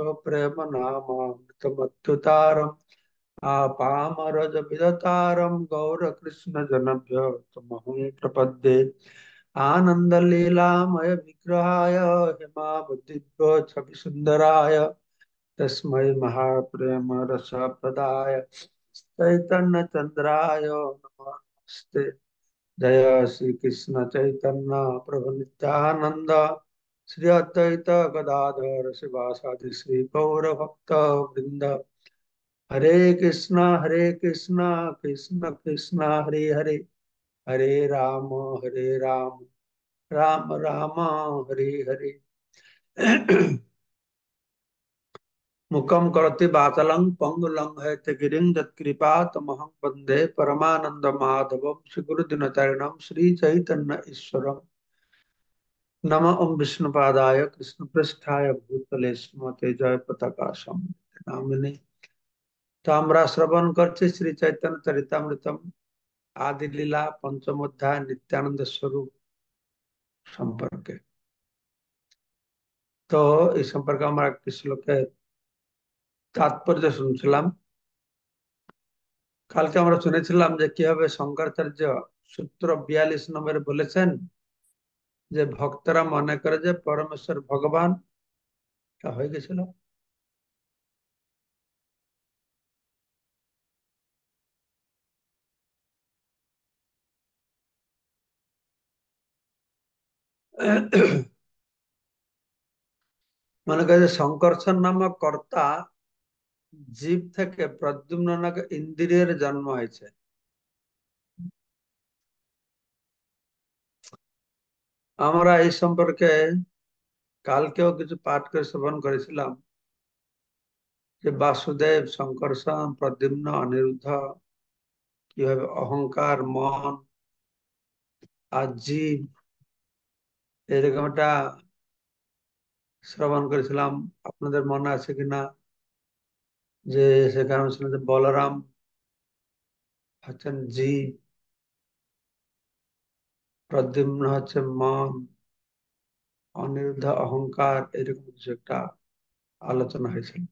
प्रेम नाम आपाम गौर कृष्ण जनभ्य महम प्रपदे आनंद लीलामय प्रेमनामामृतमत्युतारम् आपामरजविदतारं गौरकृष्णजनभ्यमहं सुंदराय तस्म महाप्रेम रस प्रदाय चैतन्य चैतन्यचन्द्राय नमस्ते। जय श्री कृष्ण चैतन्य प्रभु प्रभुनित्यानन्द श्री अद्वैत गदाधर शिवासादि श्री गौर भक्त वृंद। हरे कृष्णा हरे कृष्णा, कृष्ण कृष्णा, हरे हरे। हरे राम हरे राम राम राम, हरे हरे। मुखम करति बातलं पंगुलं है गिरिं तत्कृपा तमहं वंदे परमानंद माधवम, श्री गुरुदिनचरणम श्री चैतन्य ईश्वरम। নম ওম বিষ্ণুপাদায় কৃষ্ণপৃষ্ঠায় ভূতলে স্মতে জয় পতাকা সম্মিলিত নামিনী তো আমরা শ্রবণ করছি শ্রী চৈতন্য চরিতামৃতম আদি লীলা পঞ্চম অধ্যায় নিত্যানন্দ স্বরূপ সম্পর্কে তো এই সম্পর্কে আমরা একটি শ্লোকের তাৎপর্য শুনছিলাম কালকে আমরা শুনেছিলাম যে কীভাবে শঙ্করাচার্য সূত্র বিয়াল্লিশ নম্বরে বলেছেন যে ভক্তরা মনে করে যে পরমেশ্বর ভগবান হয়ে গেছিল। মনে করে শঙ্কর্ষণ নামক কর্তা জীব থেকে প্রদ্যুম্ন ইন্দ্রিয়ের জন্ম হয়েছে। আমরা এই সম্পর্কে কালকেও কিছু পাঠ করে শ্রবণ করেছিলাম। যে বাসুদেব শঙ্কর্ষণ প্রদ্যুম্ন, অনিরুদ্ধ, কীভাবে অহংকার, মন, আর জীব, এরকম একটা শ্রবণ করেছিলাম। আপনাদের মনে আছে কিনা? যে সেখানে বলরাম হচ্ছেন জীব। প্রদ্যুম্ন হচ্ছে মন অনিরুদ্ধ অহংকার, এরকম কিছু একটা আলোচনা হয়েছিল।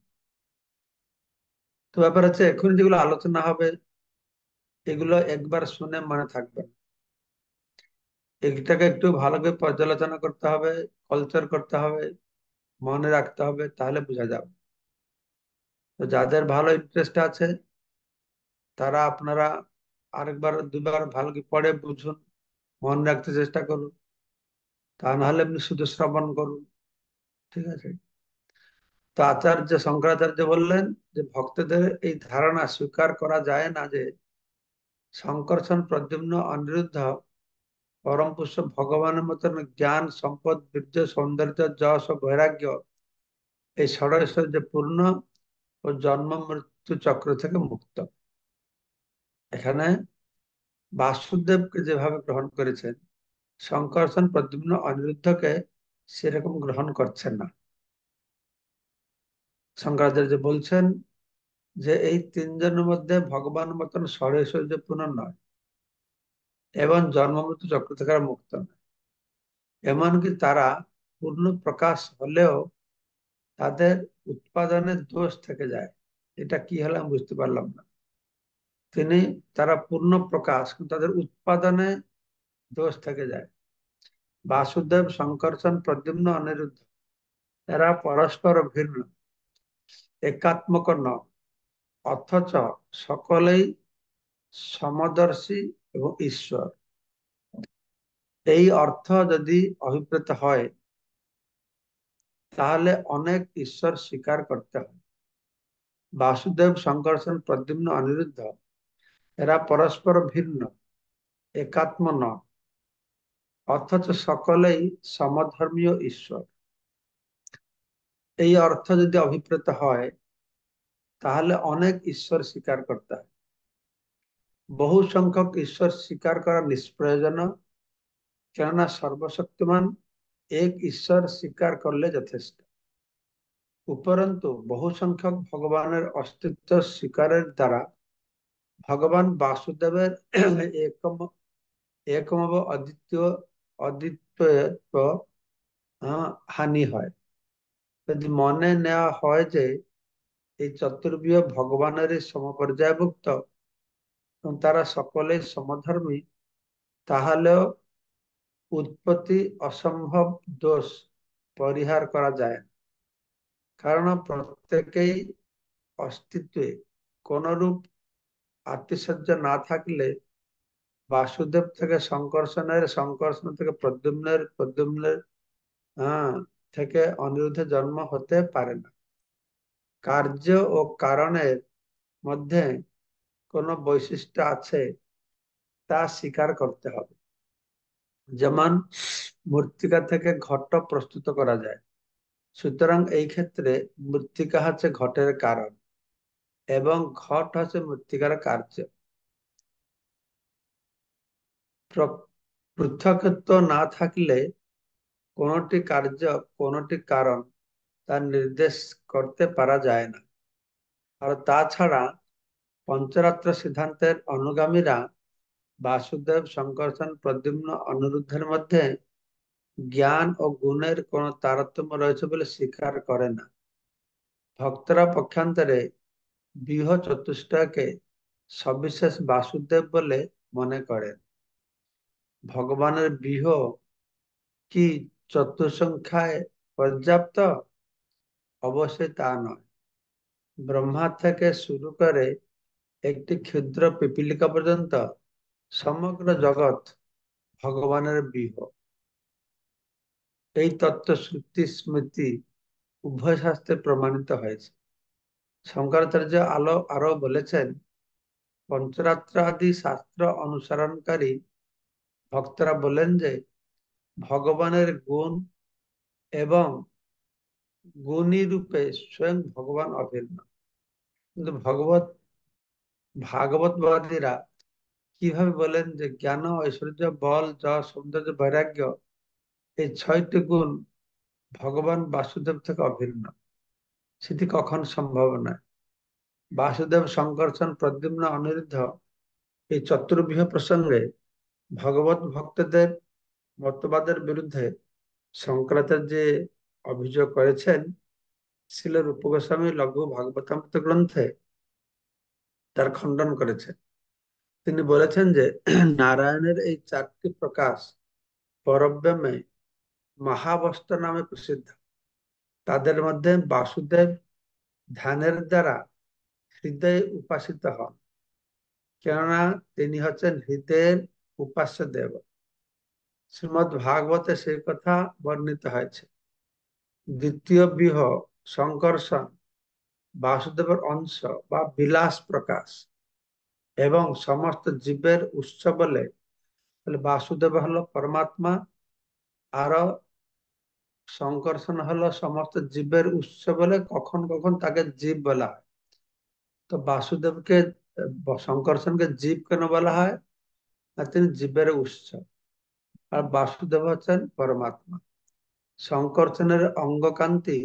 তো ব্যাপার হচ্ছে, এখন যেগুলো আলোচনা হবে, এগুলো একবার শুনে মনে থাকবে। এটাকে একটু ভালো করে পর্যালোচনা করতে হবে কলচার করতে হবে, মনে রাখতে হবে, তাহলে বোঝা যাবে। তো যাদের ভালো ইন্টারেস্ট আছে, তারা আপনারা আরেকবার, দুবার ভালো করে পড়ে বুঝুন। মনে রাখতে চেষ্টা করুন তা নাহলে এমনি শুধু শ্রবণ করুন, ঠিক আছে? তো আচার্য শঙ্করাচার্য বললেন যে, ভক্তদের এই ধারণা স্বীকার করা যায় না যে শঙ্কর্ষণ প্রদ্যুম্ন অনিরুদ্ধ পরম পুষ্য ভগবানের মতন জ্ঞান, সম্পদ, বীর্য, সৌন্দর্য, যশ ও বৈরাগ্য এই ষড়ৈশ্বর্য পূর্ণ ও জন্ম মৃত্যু চক্র থেকে মুক্ত। এখানে বাসুদেবকে যেভাবে গ্রহণ করেছেন শঙ্কর্ষণ প্রদ্যুম্ন অনিরুদ্ধকে সেরকম গ্রহণ করছেন না। শঙ্করাচার্য বলছেন যে, এই তিনজনের মধ্যে ভগবান মতন ষড়ৈশ্বর্যপূর্ণ নয়, এবং জন্মমৃত্যু চক্র থেকে মুক্ত নয়। এমনকি তারা পূর্ণ প্রকাশ হলেও তাদের উৎপাদনের দোষ থেকে যায়। এটা কি হলে আমি বুঝতে পারলাম না। তিনি তারা পূর্ণ প্রকাশ, তাদের উৎপাদনে দোষ থেকে যায়। বাসুদেব শঙ্কর্ষণ প্রদ্যুম্ন, অনিরুদ্ধ, এরা পরস্পর ভিন্ন, একাত্মক ন। অথচ সকলেই সমদর্শী এবং ঈশ্বর। এই অর্থ যদি অভিপ্রেত হয়, তাহলে অনেক ঈশ্বর স্বীকার করতে হয়। বাসুদেব শঙ্কর্ষণ প্রদ্যুম্ন, অনিরুদ্ধ এরা পরস্পর ভিন্ন একাত্ম ন অথচ সকলেই সমধর্মীয় ঈশ্বর। এই অর্থ যদি অভিপ্রেত হয়, তাহলে অনেক ঈশ্বর স্বীকার করতে হয়। বহু সংখ্যক ঈশ্বর স্বীকার করা নিষ্প্রয়োজন কেননা সর্বশক্তিমান এক ঈশ্বর স্বীকার করলে যথেষ্ট। উপরন্তু, বহু সংখ্যক ভগবানের অস্তিত্ব স্বীকারের দ্বারা ভগবান বাসুদেবের একম একম অদ্বিতীয় অদ্বিতীয় হানি হয়। যদি মনে নেওয়া হয় যে এই চতুর্বিহ ভগবানের সমপর্যায়ভুক্ত, এবং তারা সকলেই সমধর্মী, তাহলেও উৎপত্তি অসম্ভব দোষ পরিহার করা যায় কারণ প্রত্যেকেই অস্তিত্বে কোনরূপ আত্মীয় না থাকলে বাসুদেব থেকে সংকর্ষণের সংকর্ষণ থেকে প্রদ্যুম্নের প্রদ্যুম্নের হ্যাঁ থেকে অনিরুদ্ধ জন্ম হতে পারে না। কার্য ও কারণের মধ্যে কোনো বৈশিষ্ট্য আছে তা স্বীকার করতে হবে। যেমন মূর্তিকা থেকে ঘট প্রস্তুত করা যায়। সুতরাং এই ক্ষেত্রে মৃত্তিকা হচ্ছে ঘটের কারণ। এবং ঘট হচ্ছে মৃত্তিকার কার্য। পৃথকত্ব না থাকলে কোনটি কার্য, কোনটি কারণ তার নির্দেশ করতে পারা যায় না। আর তাছাড়া পঞ্চরাত্র সিদ্ধান্তের অনুগামীরা বাসুদেব শঙ্করসন প্রদ্যুম্ন অনুরুদ্ধের মধ্যে জ্ঞান ও গুণের কোন তারতম্য রয়েছে বলে স্বীকার করে না। ভক্তরা পক্ষান্তরে বৃহ চতুষ্টকে সবিশেষ বাসুদেব বলে মনে করেন। ভগবানের বৃহ কি চতুর্সংখ্যায় পর্যাপ্ত? অবশ্যই তা নয়। ব্রহ্মা থেকে শুরু করে একটি ক্ষুদ্র পিপিলিকা পর্যন্ত সমগ্র জগৎ ভগবানের বিহ। এই তত্ত্ব শ্রুতি স্মৃতি উভয় শাস্ত্রে প্রমাণিত হয়েছে। শঙ্করাচার্য আলো আরও বলেছেন পঞ্চরাত্র আদি শাস্ত্র অনুসরণকারী ভক্তরা বলেন যে, ভগবানের গুণ এবং গুণী রূপে স্বয়ং ভগবান অভিন্ন। কিন্তু ভগবত, ভাগবতবাদীরা কীভাবে বলেন যে, জ্ঞান, ঐশ্বর্য, বল, যশ, সৌন্দর্য, বৈরাগ্য, এই ছয়টি গুণ ভগবান বাসুদেব থেকে অভিন্ন? সেটি কখন সম্ভব নয়। বাসুদেব সংকর্ষণ প্রদ্যুম্ন অনিরুদ্ধ এই চতুর্বিহ প্রসঙ্গে ভগবত ভক্তদের মতবাদের বিরুদ্ধে শঙ্করাচার্য যে অভিযোগ করেছেন শিল রূপ গোস্বামী লঘু ভাগবতামৃত গ্রন্থে তার খণ্ডন করেছেন। তিনি বলেছেন যে নারায়ণের এই চারটি প্রকাশ পরব্যমে মহাবস্ত নামে প্রসিদ্ধ। তাদের মধ্যে বাসুদেব ধ্যানের দ্বারা হৃদয়ে উপাসিত হন। কেননা তিনি হচ্ছেন হৃদয়ের উপাস্য দেব। শ্রীমদ ভাগবতে সেই কথা বর্ণিত হয়েছে। দ্বিতীয় বিহ সংকর্ষণ বাসুদেবের অংশ বা বিলাস প্রকাশ এবং সমস্ত জীবের উৎস বলে। বাসুদেব হলো পরমাত্মা আর সংকর্ষণ হলো সমস্ত জীবের উৎস বলে কখন কখন তাকে জীব বলা হয়। তো বাসুদেবকে, সংকর্ষণকে জীব কেন বলা হয়? তিনি জীবের উৎস। আর বাসুদেব হচ্ছেন পরমাত্মা। সংকর্ষণের অঙ্গকান্তি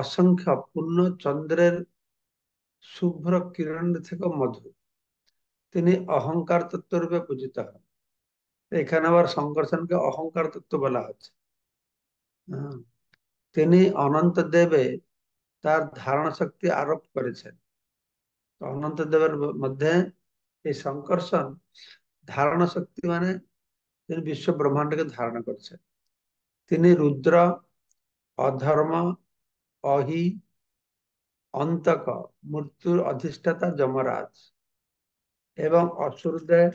অসংখ্য পূর্ণ চন্দ্রের শুভ্র কিরণ থেকে মধু। তিনি অহংকার তত্ত্ব রূপে পূজিত হন। এখানে আবার সংকর্ষণকে অহংকার তত্ত্ব বলা হচ্ছে। তিনি অনন্ত দেবে তার ধারণা শক্তি আরোপ করেছেন। অনন্ত দেবের মধ্যে এই সংকর্ষণ ধারণা শক্তি মানে তিনি বিশ্ব ব্রহ্মাণ্ডকে ধারণা করছেন। তিনি রুদ্র, অধর্ম, অহি, অন্তক, মৃত্যুর অধিষ্ঠাতা যমরাজ এবং অসুরদের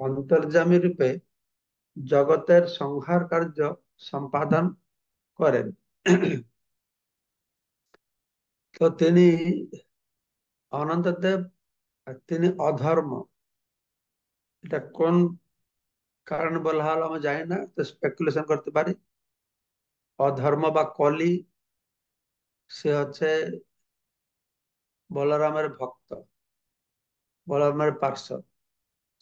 অন্তর্জামী রূপে জগতের সংহার কার্য সম্পাদন করেন। তো তিনি অনন্তদেব, তিনি অধর্ম। এটা কোন কারণ বলা হলো আমি জানি না, তো স্পেকুলেশন করতে পারি। অধর্ম বা কলি, সে হচ্ছে বলরামের ভক্ত, বলরামের পার্শ্ব।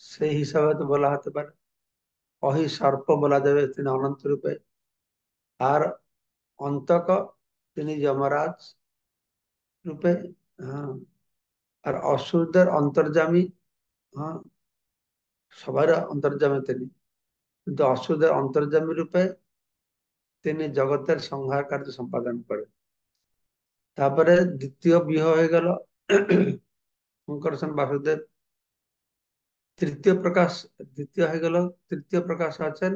সেই হিসাবে তো বলা হতে পারে। অহি সর্প বলা যাবে তিনি অনন্ত রূপে। আর অন্তক তিনি যমরাজ রূপে হ্যাঁ আর অসুরদের অন্তর্জামী হ্যাঁ সবার অন্তর্জামী তিনি। কিন্তু অসুরদের অন্তর্জামী রূপে তিনি জগতের সংহার কার্য সম্পাদন করেন তারপরে দ্বিতীয় বিহ হয়ে গেল শঙ্করসন বাসুদেব। তৃতীয় প্রকাশ, দ্বিতীয় হয়ে গেল, তৃতীয় প্রকাশ আছেন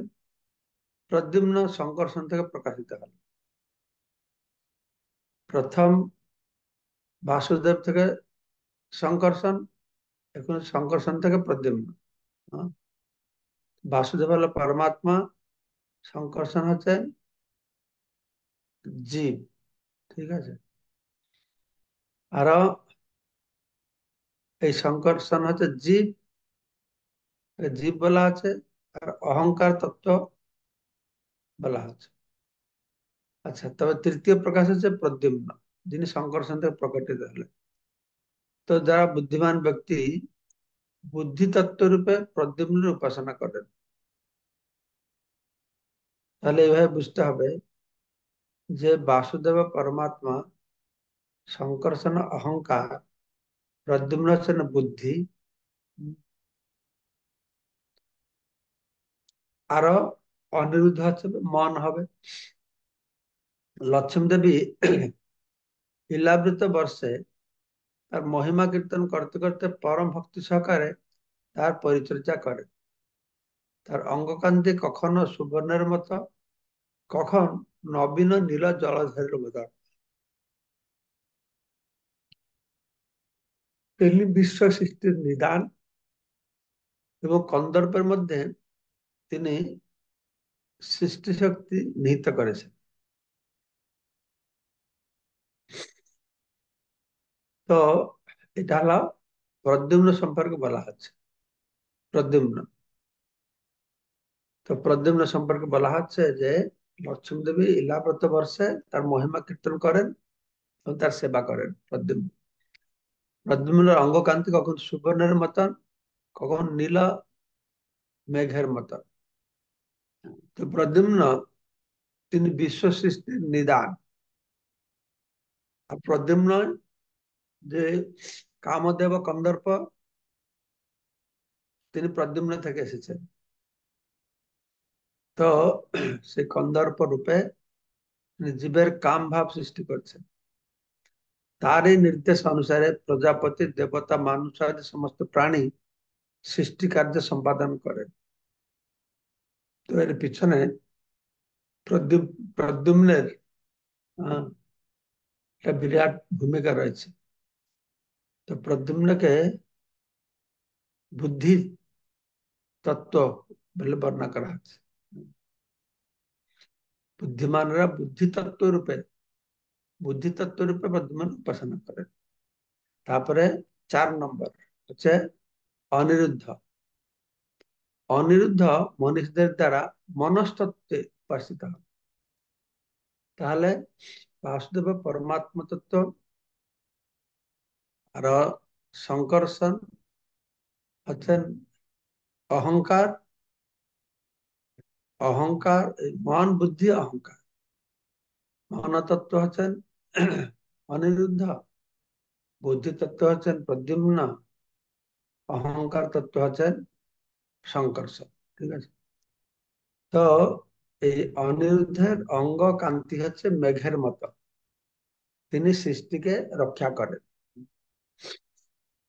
প্রদ্যুম্ন শঙ্করসন থেকে প্রকাশিত হল। প্রথম বাসুদেব থেকে শঙ্করসন এখন শঙ্করসন থেকে প্রদ্যুম্ন। বাসুদেব হলো পরমাত্মা শঙ্করসন হচ্ছেন জীব, ঠিক আছে? আরও এই শঙ্করসন হচ্ছে জীব জীব বলা আছে, আর অহংকার তত্ত্ব বলা আছে আচ্ছা তবে তৃতীয় প্রকাশ হচ্ছে প্রদ্যুম্ন, যিনি শঙ্করসন থেকে প্রকটিত হলেন তো যারা বুদ্ধিমান ব্যক্তি বুদ্ধি তত্ত্ব রূপে প্রদ্যুম্নের উপাসনা করেন, তাহলে এইভাবে বুঝতে হবে যে বাসুদেব পরমাত্মা শঙ্করসন অহংকার, প্রদ্যুম্ন হচ্ছেন বুদ্ধি আরও অনিরুদ্ধ হচ্ছে মন হবে। লক্ষ্মী দেবী ইলাবৃত বর্ষে তার মহিমা কীর্তন করতে করতে পরম ভক্তি সহকারে তার পরিচর্যা করে। তার অঙ্গকান্তি কখনো সুবর্ণের মতো, কখন নবীন নীল জলধারের মতো। তিনি বিশ্ব সৃষ্টির নিদান এবং কন্দর্পের মধ্যে তিনি সৃষ্টি শক্তি নিহিত করেছেন তো এটা হলো প্রদ্যুম্ন সম্পর্কে বলা হচ্ছে। প্রদ্যুম্ন। তো প্রদ্যুম্ন সম্পর্কে বলা হচ্ছে যে লক্ষ্মী দেবী ইলাব্রত বর্ষে তার মহিমা কীর্তন করেন এবং তার সেবা করেন প্রদ্যুম্ন। প্রদ্যুম্নের অঙ্গকান্তি কখন সুবর্ণের মতন, কখন নীল মেঘের মতন। তো প্রদ্যুম্ন, তিনি বিশ্ব সৃষ্টির নিদান। আর প্রদ্যুম্ন যে কামদেব কন্দর্প, তিনি প্রদ্যুম্ন থেকে এসেছেন। তো সেই কন্দর্প রূপে জীবের কাম ভাব সৃষ্টি করছেন। তারই নির্দেশ অনুসারে প্রজাপতি, দেবতা, মানুষ আদি সমস্ত প্রাণী সৃষ্টি কার্য সম্পাদন করেন। তো এর পিছনে প্রদ্যুম্নের একটা বিরাট ভূমিকা রয়েছে তো প্রদ্যুম্নকে বুদ্ধি তত্ত্ব বলে বর্ণনা করা হচ্ছে বুদ্ধিমানরা বুদ্ধি তত্ত্ব রূপে বুদ্ধি তত্ত্ব রূপে বর্ধমান উপাসনা করেন তারপরে চার নম্বর হচ্ছে অনিরুদ্ধ অনিরুদ্ধ মনীষদের দ্বারা মনস্তত্ত্বে উপাসিত হয় তাহলে বাসুদেব পরমাত্মা তত্ত্ব, আর শঙ্করসন হচ্ছেন অহংকার অহংকার মন বুদ্ধি অহংকার। মনতত্ত্ব হচ্ছেন অনিরুদ্ধ, বুদ্ধি তত্ত্ব হচ্ছেন প্রদ্যুম্ন, অহংকার তত্ত্ব হচ্ছেন সংকর্ষণ ঠিক আছে? তো এই অনিরুদ্ধের অঙ্গ কান্তি হচ্ছে মেঘের মতো। তিনি সৃষ্টিকে রক্ষা করেন।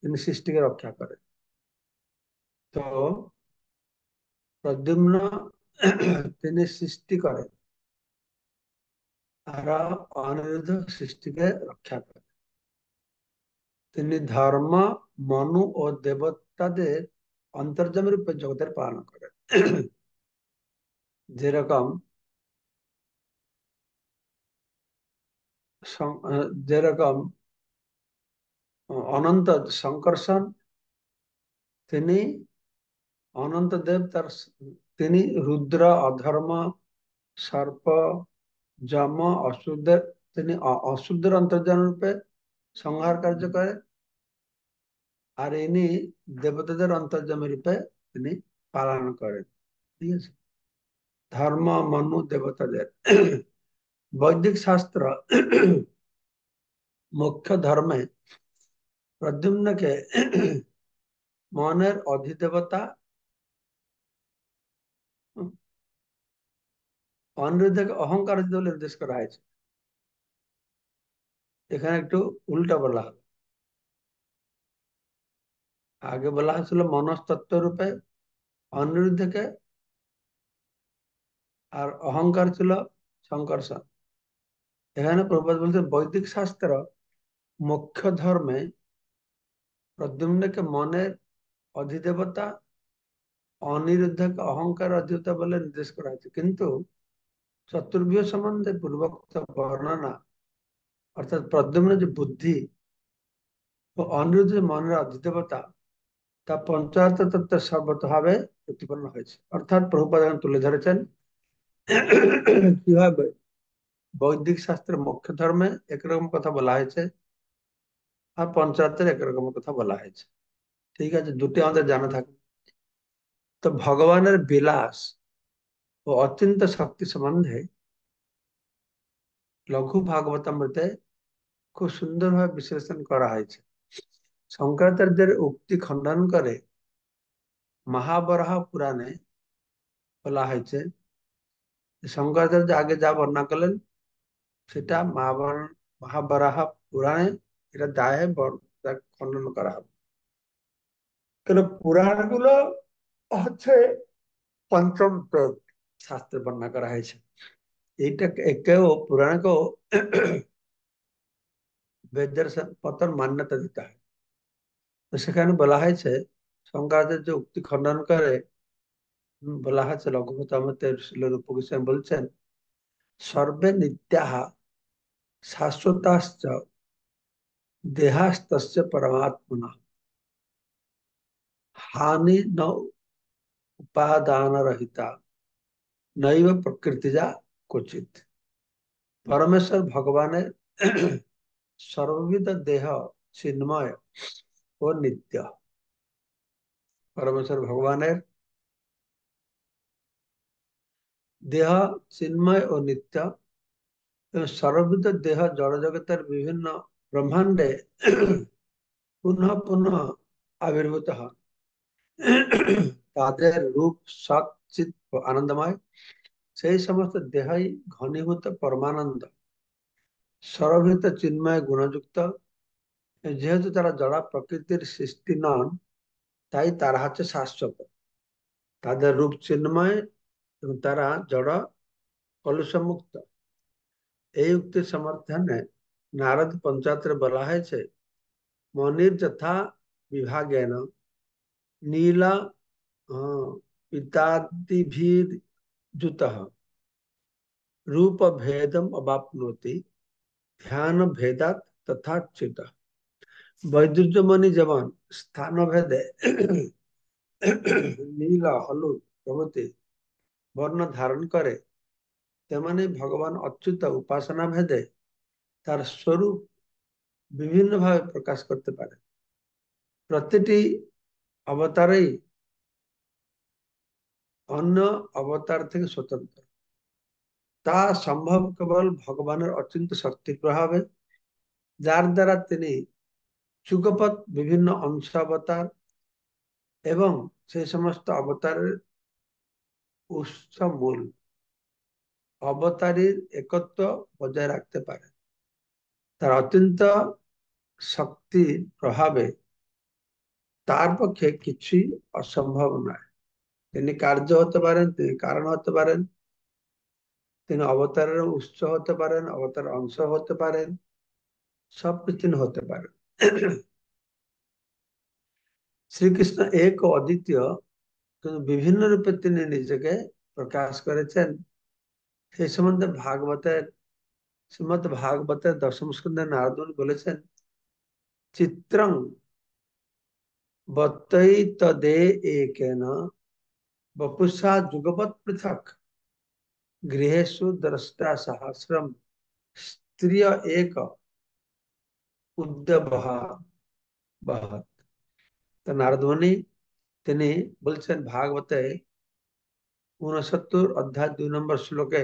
তিনি সৃষ্টিকে রক্ষা করেন। তো প্রদ্যুম্ন তিনি সৃষ্টি করেন। আর অনিরুদ্ধ সৃষ্টিকে রক্ষা করেন। তিনি ধর্ম, মনু ও দেবতাদের অন্তর্জামী রূপে জগতের পালন করেন যেরকম যেরকম, অনন্ত শঙ্কর্ষণ তিনি অনন্ত দেব তার তিনি রুদ্র, অধর্ম, সর্প, যম অশুদ্ধের তিনি অশুদ্ধের অন্তর্জন রূপে সংহার কার্য করে। আর ইনি দেবতাদের অন্তর্জমী রূপে তিনি পালন করেন, ঠিক আছে? ধর্ম, মনু, দেবতাদের। বৈদিক শাস্ত্র মুখ্য ধর্মে প্রদ্যুম্নকে মনের অধিদেবতা, অনিরুদ্ধকে অহংকার বলে নির্দেশ করা হয়েছে। এখানে একটু উল্টা বলা হবে আগে বলা হয়েছিল মনস্তত্ত্ব রূপে অনিরুদ্ধকে, আর অহংকার ছিল সংকর্ষণ এখানে প্রভুপাত বলছে, বৈদিক শাস্ত্র মুখ্য ধর্মে প্রদ্যুম্নকে মনের অধিদেবতা, অনিরুদ্ধকে অহংকার অধিদেবতা বলে নির্দেশ করা হয়েছে। কিন্তু চতুর্ভীয় সম্বন্ধে পূর্বোক্ত বর্ণনা, অর্থাৎ প্রদ্যুম্ন যে বুদ্ধি ও অনিরুদ্ধ মনের অধিদেবতা তা পঞ্চায়েত তত্ত্ব সর্বতভাবে প্রতিপন্ন হয়েছে। অর্থাৎ প্রভুপাদ তুলে ধরেছেন, কীভাবে বৈদিক শাস্ত্রের মুখ্য ধর্মে একরকম কথা বলা হয়েছে আর পঞ্চায়েতের একরকম কথা বলা হয়েছে। ঠিক আছে, দুটি আমাদের জানা থাকে। তো ভগবানের বিলাস ও অত্যন্ত শক্তি সম্বন্ধে লঘু ভাগবতামৃতে খুব সুন্দরভাবে বিশ্লেষণ করা হয়েছে। শঙ্করাচার্যের উক্তি খণ্ডন করে মহাবরাহ পুরাণে বলা হয়েছে শঙ্করাচার্য আগে যা বর্ণনা করলেন, সেটা মহাবরাহ পুরাণে এটা দায়ে খণ্ডন করা হবে। কেন পুরাণগুলো হচ্ছে পঞ্চম শাস্ত্রে বর্ণনা করা হয়েছে। এইটা কেউ পুরাণকেও বেদের পতন মান্যতা দিতে হয়। সেখানে বলা হয়েছে শঙ্করাচার্য উক্তি খণ্ডন করে বলা হয়েছে লঘুমতামতের রূপ গোস্বামী বলছেন, সর্বে নিত্যাহা শাশ্বতাশ্চ দেহাস্তস্য পরমাত্মনা। হানি ন উপাদান রহিতা নৈব প্রকৃতিজা কোচিত পরমেশ্বর ভগবানের সর্ববিধ দেহ, চিন্ময় ও নিত্য। পরমেশ্বর ভগবানের দেহ, চিন্ময় ও নিত্য। এবং সর্ববিধ দেহ জড়জগতের বিভিন্ন ব্রহ্মাণ্ডে পুনঃ পুনঃ আবির্ভূত হন তাদের রূপ, সৎ চিত আনন্দময়, সেই সমস্ত দেহাই ঘনীভূত, পরমানন্দ। সর্বভূত চিন্ময় গুণযুক্ত যেহেতু তারা জড়া প্রকৃতির সৃষ্টি নন, তাই তারা হচ্ছে শাশ্বত। তাদের রূপ চিন্ময় এবং তারা জড় কলুষমুক্ত। এই উক্তির সমর্থনে নারদ পঞ্চায়েতের বলা হয়েছে, মনির যথা বিভাগেন নীলা পিতাদিভির জুত। রূপ ভেদম অবাপনোতি, ধ্যান ভেদাত তথা চিত বৈদুর্যমণি যেমন স্থান ভেদে নীল, হলুদ প্রভৃতি বর্ণ ধারণ করে তেমনি ভগবান অচ্যুত উপাসনা ভেদে তার স্বরূপ বিভিন্ন ভাবে প্রকাশ করতে পারে প্রতিটি অবতারেই অন্য অবতার থেকে স্বতন্ত্র তা সম্ভব কেবল ভগবানের অচিন্ত শক্তির প্রভাবে যার দ্বারা তিনি যুগপথ বিভিন্ন অংশ অবতার এবং সেই সমস্ত অবতারের উৎস মূল অবতারীর একত্ব বজায় রাখতে পারে। তার অত্যন্ত শক্তি প্রভাবে তার পক্ষে কিছুই অসম্ভব নয়। তিনি কার্য হতে পারেন, তিনি কারণ হতে পারেন, তিনি অবতারের উৎস হতে পারেন অবতার অংশ হতে পারেন, সবকিছু হতে পারেন। শ্রীকৃষ্ণ এক ও অদ্বিতীয় কিন্তু বিভিন্ন রূপে তিনি নিজেকে প্রকাশ করেছেন সেই সম্বন্ধে ভাগবতের শ্রীমদ ভাগবতের দশম স্কন্ধে নারদ বলেছেন চিত্রং বত্তদে একেন বপুষা যুগপৎ পৃথক গৃহেশু দ্রষ্টা সহস্রম স্ত্রিয় এক উদ্যবহত তো নারদমণি তিনি বলছেন ভাগবতে উনসত্তর অধ্যায় দুই নম্বর শ্লোকে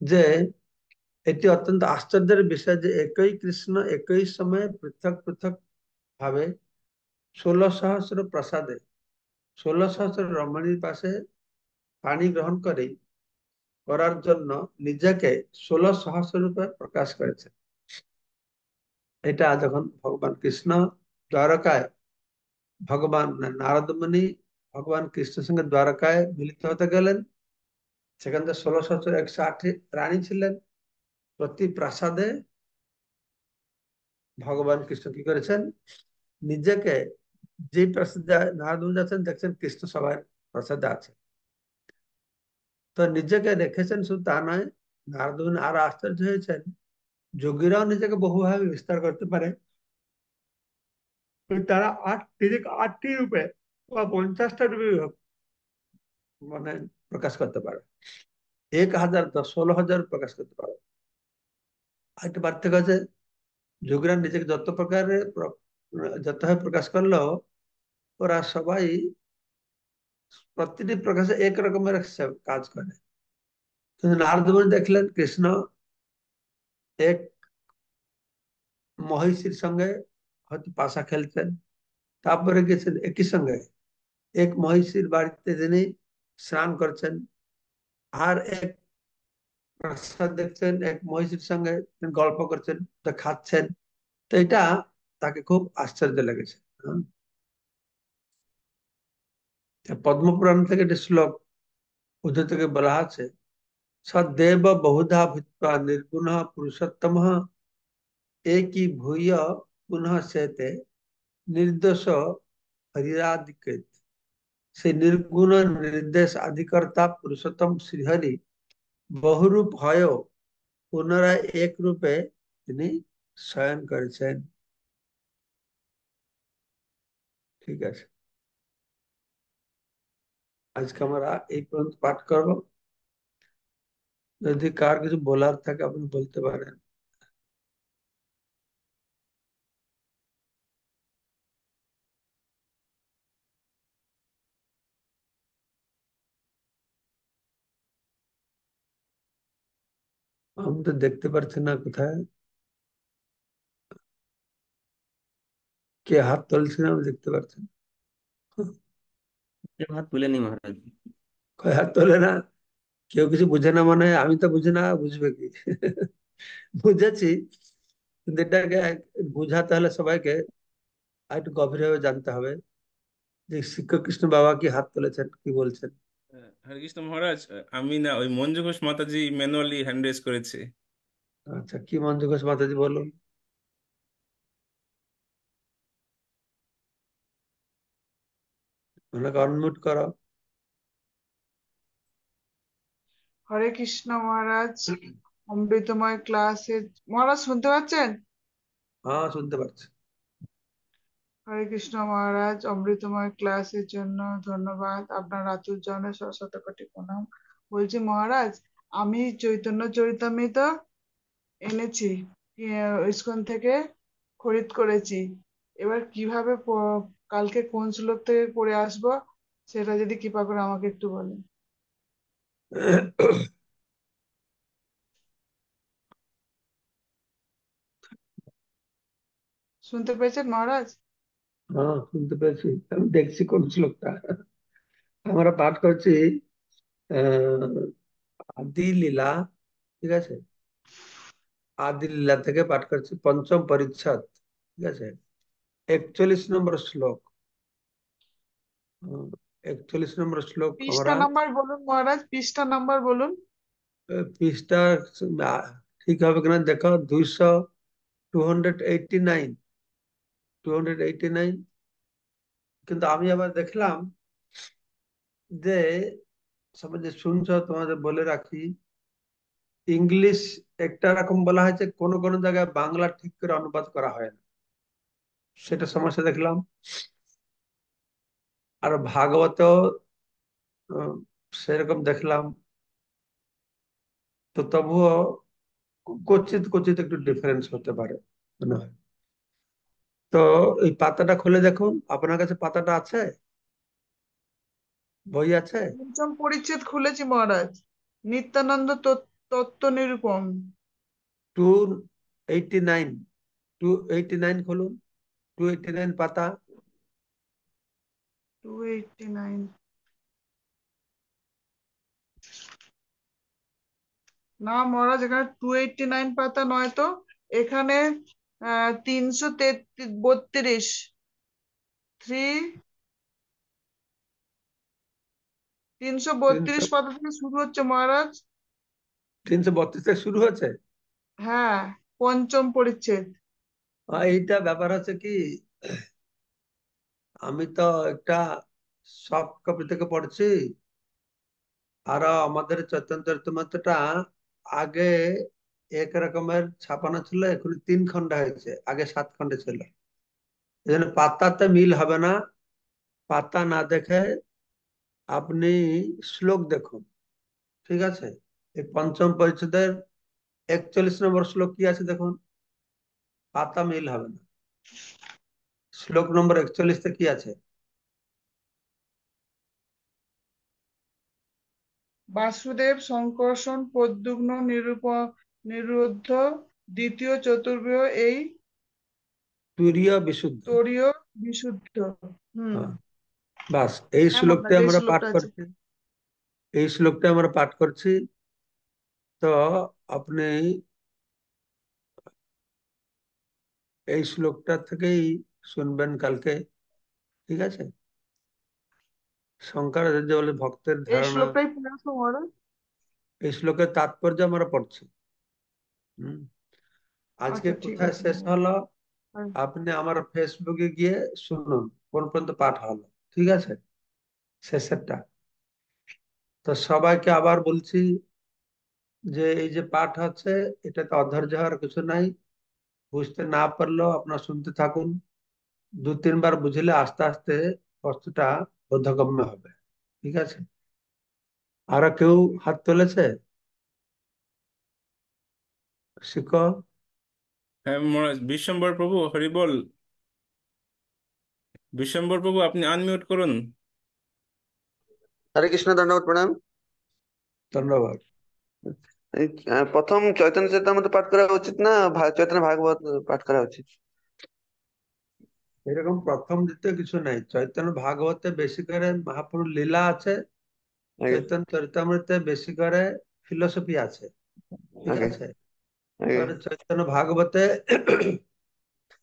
যে এটি অত্যন্ত আশ্চর্যের বিষয় যে একই কৃষ্ণ একই সময়ে পৃথক পৃথক ভাবে ষোলো সহস্র প্রসাদে ষোলো সহস্র রমণীর পাশে পানি গ্রহণ করে করার জন্য নিজেকে ষোলো সহস্র রূপে প্রকাশ করেছে। এটা যখন ভগবান কৃষ্ণ দ্বারকায় ভগবান নারদমণি ভগবান কৃষ্ণের সঙ্গে দ্বারকায় মিলিত হতে গেলেন, সেখান থেকে ষোলো সহস্র একশো আটটি রানী ছিলেন। প্রতি প্রাসাদে ভগবান কৃষ্ণ কি করেছেন? নিজেকে যে প্রাসাদে নারদ আছেন দেখছেন কৃষ্ণ সবার প্রাসাদে আছে। তো নিজেকে রেখেছেন শুধু তা নয় নারদ আরও আশ্চর্য হয়েছেন। যোগীরাও নিজেকে বহুভাবে বিস্তার করতে পারে। তারা আট আটটি রূপে বা পঞ্চাশটা রূপে মানে প্রকাশ করতে পারে। এক হাজার দশ, ষোলো হাজার প্রকাশ করতে পারে। একটা পার্থক্য আছে, যোগীরা নিজেকে যত প্রকারে যতভাবে প্রকাশ করল ওরা সবাই প্রতিটি প্রকাশে এক রকমের কাজ করে। কিন্তু নারদমণি দেখলেন, কৃষ্ণ এক মহিষীর সঙ্গে হয়তো পাশা খেলতেন, তারপরে গেছেন একই সঙ্গে। এক মহিষীর বাড়িতে তিনি স্নান করছেন, আর এক প্রসাদ দেখছেন, এক মহিষীর সঙ্গে গল্প করছেন খাচ্ছেন। তো এটা তাকে খুব আশ্চর্য লেগেছে। পদ্মপুরাণ থেকে একটি শ্লোক উদ্ধৃত থেকে বলা আছে সদেব বহুধা ভূত্বা নির্গুণ পুরুষোত্তম একই ভূয় পুনঃ সেতে নির্দোষ হরিরাধিকৃত সেই নির্গুণ নির্দেশ আধিকর্তা পুরুষোত্তম শ্রীহরি বহুরূপ হয় পুনরায় এক রূপে তিনি শয়ন করেছেন ঠিক আছে আজকে আমরা এই পর্যন্ত পাঠ করব যদি কার কিছু বলার থাকে আপনি বলতে পারেন আমি তো দেখতে পারছি না কোথায় কে হাত তুলছে না আমি দেখতে পারছি না হাত তুলেনি মহারাজ। কয় হাত তোলে না? কেউ কিছু বুঝে না মানে আমি তো বুঝি না বুঝবে কি? বুঝেছি কিন্তু এটাকে বুঝাতে হলে সবাইকে একটু গভীরভাবে জানতে হবে যে শিক্ষক কৃষ্ণ বাবা কি হাত তুলেছেন কি বলছেন। হরে কৃষ্ণ মহারাজ আমি না ওই মঞ্জু ঘোষ মাতাজি ম্যানুয়ালি হ্যান্ড রেজ করেছে। আচ্ছা কি মঞ্জু ঘোষ মাতাজি বলুন? ওনাকে অনমিউট করো। হরে কৃষ্ণ মহারাজ অমৃতময় ক্লাসে মহারাজ শুনতে পাচ্ছেন? হ্যাঁ শুনতে পাচ্ছি। হরে কৃষ্ণ মহারাজ অমৃতময় ক্লাসের জন্য ধন্যবাদ। আপনার রাতুর জন্য শতকোটি প্রণাম। বলছি মহারাজ আমি চৈতন্য চরিতামৃত এনেছি ইস্কন থেকে খরিদ করেছি। এবার কীভাবে কালকে কোন শ্লোক থেকে পড়ে আসব, সেটা যদি কৃপা করে আমাকে একটু বলেন। শুনতে পেয়েছেন মহারাজ? হ্যাঁ শুনতে পেয়েছি। আমি দেখছি কোন শ্লোকটা। আমরা পাঠ করছি আদি লীলা ঠিক আছে? আদি লীলা থেকে পাঠ করছি, পঞ্চম পরিচ্ছদ, ঠিক আছে? একচল্লিশ নম্বর শ্লোক। একচল্লিশ নম্বর শ্লোক পৃষ্ঠা নাম্বার বলুন মহারাজ পৃষ্ঠা নাম্বার বলুন। পৃষ্ঠা ঠিক হবে কিনা দেখো দুইশো two hundred eighty nine two hundred eighty nine কিন্তু আমি আবার দেখলাম যে সবাই যে শুনছ তোমাদের বলে রাখি ইংলিশ একটা রকম বলা হয়েছে কোন কোন জায়গায় বাংলা ঠিক করে অনুবাদ করা হয় না। সেটা সমস্যা দেখলাম। আর ভাগবত সেরকম দেখলাম। তো তবুও কচিত কচিত একটু ডিফারেন্স হতে পারে মনে হয়। তো এই পাতাটা খুলে দেখুন। আপনার কাছে পাতাটা আছে? বই আছে? পঞ্চম পরিচ্ছেদ খুলেছি মহারাজ। Nityananda Tattva Nirupam. Two eighty nine two eighty nine খুলুন। টু এইটি নাইন পাতা টু এইটটি নাইন না মহারাজ এখানে টু এইটটি নাইন পাতা নয় তো? এখানে তিনশো বত্রিশ থ্রি তিনশো বত্রিশ পাতা থেকে শুরু হচ্ছে মহারাজ। তিনশো বত্রিশ থেকে শুরু হচ্ছে? হ্যাঁ পঞ্চম পরিচ্ছেদ। এইটা ব্যাপার হচ্ছে কি, আমি তো একটা সফট কপি থেকে পড়ছি। আর আমাদের চৈতন্য চরিতমাত্রটা আগে এক রকমের ছাপানো ছিল এখন তিন খন্ডে হয়েছে, আগে সাত খন্ডে ছিল। এই জন্য পাতাতে মিল হবে না। পাতা না দেখে আপনি শ্লোক দেখুন, ঠিক আছে? এই পঞ্চম পরিচ্ছেদের একচল্লিশ নম্বর শ্লোক কি আছে দেখুন? পাতা মিল হবে না। শ্লোক নম্বর একচল্লিশতে কি আছে? বাসুদেব সংকর্ষণ প্রদ্যুগ্ন নিরূপ নিরুদ্ধ দ্বিতীয় চতুর্ব্য এই তুরীয় বিশুদ্ধ। তরীয় বিশুদ্ধ। হুম। হ্যাঁ, বাস এই হ্যাঁ শ্লোকটা আমরা পাঠ করছি এই শ্লোকটা আমরা পাঠ করছি। তো আপনি এই শ্লোকটা থেকেই শুনবেন কালকে ঠিক আছে? শঙ্করাচার্য বলে ভক্তের এই ধারণা শ্লোকের তাৎপর্য আমরা পড়ছি। হম? আজকে আচ্ছা কোথায় শেষ হলো? হ্যাঁ। আপনি আমার ফেসবুকে গিয়ে শুনুন কোন পর্যন্ত পাঠ হলো ঠিক আছে? শেষেরটা। তো সবাইকে আবার বলছি যে এই যে পাঠ আছে এটাতে অধৈর্য হওয়ার কিছু নাই। বুঝতে না পারলেও আপনার শুনতে থাকুন। দু তিনবার বুঝলে আস্তে আস্তে বস্তুটা বোধগম্য হবে। ঠিক আছে? আরও কেউ হাত তুলেছে? শিখো। হ্যাঁ বিশ্বম্বর প্রভু হরিবল বিশ্বম্বর প্রভু আপনি আনমিউট করুন। হরে কৃষ্ণ দণ্ডবত প্রণাম। ধন্যবাদ। এই, আহ, প্রথম চৈতন্য চরিতামৃত পাঠ করা উচিত না? ভা- চৈতন্য ভাগবত পাঠ করা উচিত? এরকম প্রথম দ্বিতীয় কিছু নাই। চৈতন্য ভাগবতে বেশি করে মহাপ্রভুর লীলা আছে আগে চৈতন্য চরিতামৃতে বেশি করে ফিলোসফি আছে। ঠিক আগে আছে? আগে এবারে চৈতন্য ভাগবতে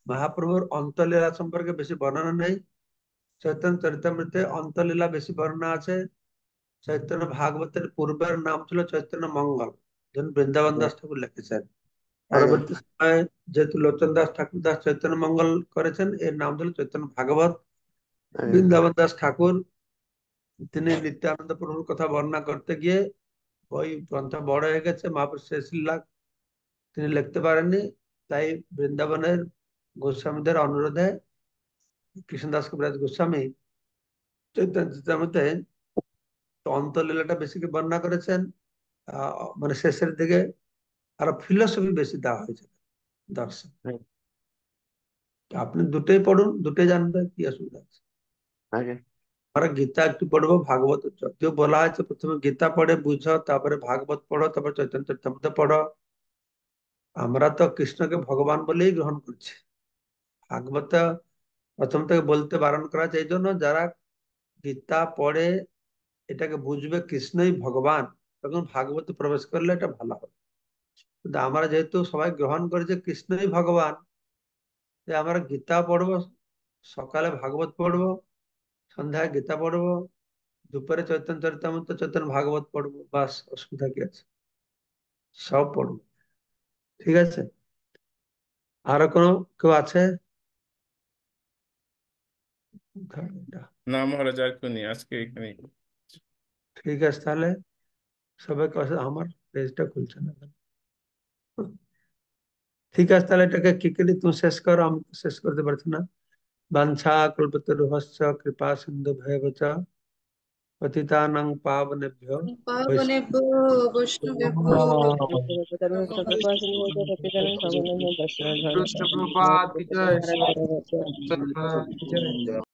মহাপ্রভুর অন্তলীলা সম্পর্কে বেশি বর্ণনা নেই। চৈতন্য চরিতামৃতে অন্তলীলা বেশি বর্ণনা আছে। চৈতন্য ভাগবতের পূর্বের নাম ছিল চৈতন্য মঙ্গল। যেন বৃন্দাবন দাস ঠাকুর লিখেছেন। পরবর্তী সময়ে যেহেতু লোচন দাস ঠাকুর দাস চৈতন্য মঙ্গল করেছেন এর নাম ছিল চৈতন্য ভাগবত। বৃন্দাবন দাস ঠাকুর তিনি নিত্যানন্দ প্রভুর কথা বর্ণনা করতে গিয়ে ওই গ্রন্থ বড় হয়ে গেছে মহাপুরুষ শেষ লাখ। তিনি লিখতে পারেননি তাই বৃন্দাবনের গোস্বামীদের অনুরোধে কৃষ্ণদাস কবিরাজ গোস্বামী চৈতন্য চরিতামৃতে অন্তলীলাটা বেশি বর্ণনা করেছেন মানে শেষের দিকে আরও ফিলোসফি বেশি দেওয়া হয়েছে দর্শন আপনি দুটোই পড়ুন দুটোই জানবেন কি অসুবিধা আছে। আমরা গীতা একটু পড়ব ভাগবত যদিও বলা হয়েছে প্রথমে গীতা পড়ে বুঝো তারপরে ভাগবত পড়ো তারপরে চৈতন্য চরিতামৃত পড়ো। আমরা তো কৃষ্ণকে ভগবান বলেই গ্রহণ করছি। ভাগবত প্রথম থেকে বলতে বারণ করা হয়েছে এই জন্য যারা গীতা পড়ে এটাকে বুঝবে কৃষ্ণই ভগবান। তখন ভাগবতে প্রবেশ করলে এটা ভালো হবে। কিন্তু আমরা যেহেতু সবাই গ্রহণ করি করেছে কৃষ্ণই ভগবান যে আমরা গীতা পড়ব সকালে ভাগবত পড়ব সন্ধ্যায় গীতা পড়ব দুপুরে চৈতন্য চরিতামৃত চৈতন্য ভাগবত পড়ব বাস অসুবিধা কি আছে? সব পড়ব। ঠিক আছে? আরও কোনো কেউ আছে? না মহারাজ আর কেউ নেই। আজকে এখানে ঠিক আছে তাহলে। সবাইকে অসু- আমার পেজটা খুলছে না কেন? ঠিক আছে তাহলে এটাকে কি করে তুমি শেষ করো আমি তো শেষ করতে পারছি না বাঞ্ছা কল্পতরুহস্য কৃপা সিন্ধু ভয়বচ পতিতানাং পাবনেভ্যো পাবনেভ্যো বৈষ্ণবেভ্যো কৃষ্ণ প্রভাত বিজয়